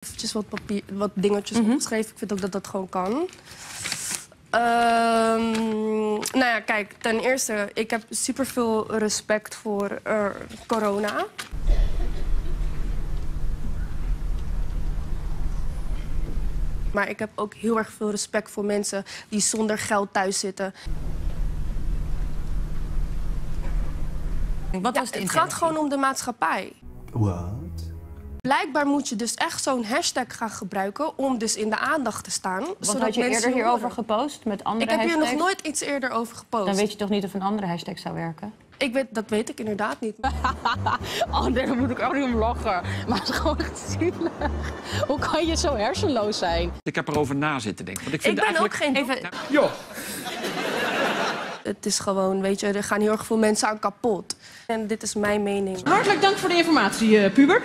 eventjes wat, papier, wat dingetjes opgeschreven. Ik vind ook dat dat gewoon kan. Ehm, nou ja, kijk, ten eerste, ik heb superveel respect voor eh, corona. Maar ik heb ook heel erg veel respect voor mensen die zonder geld thuis zitten. Wat Ja, was het gaat gewoon om de maatschappij. Wat? Blijkbaar moet je dus echt zo'n hashtag gaan gebruiken om dus in de aandacht te staan. Wat zodat had je mensen eerder je hierover horen. gepost met andere Ik heb hier nog nooit iets eerder over gepost. Dan weet je toch niet of een andere hashtag zou werken? ik weet, dat weet ik inderdaad niet. Oh nee, daar moet ik ook niet om lachen. Maar het is gewoon echt zielig. Hoe kan je zo hersenloos zijn? Ik heb erover na zitten denken. Want ik Ik vind ben ook geen... Even, Joh, Het is gewoon, weet je, er gaan heel erg veel mensen aan kapot. En dit is mijn mening. Hartelijk dank voor de informatie, eh, puber.